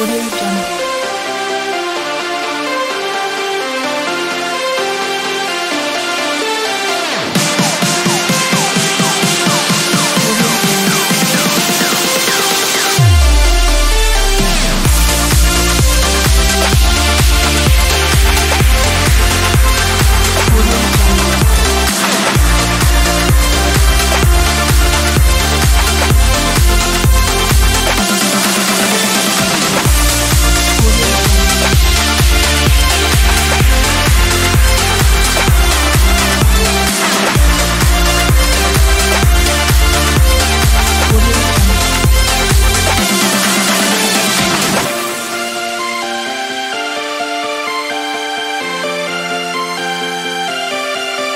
Audio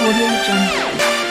audio.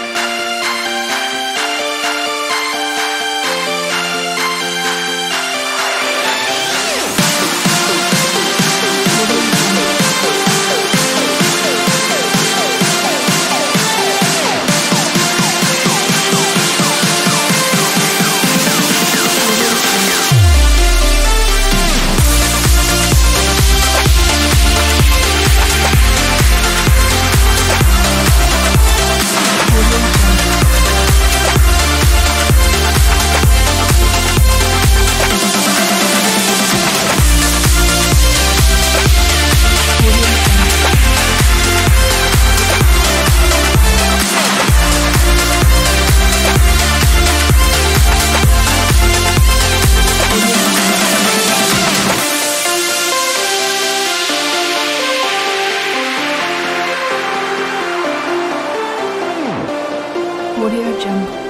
Audio Jungle.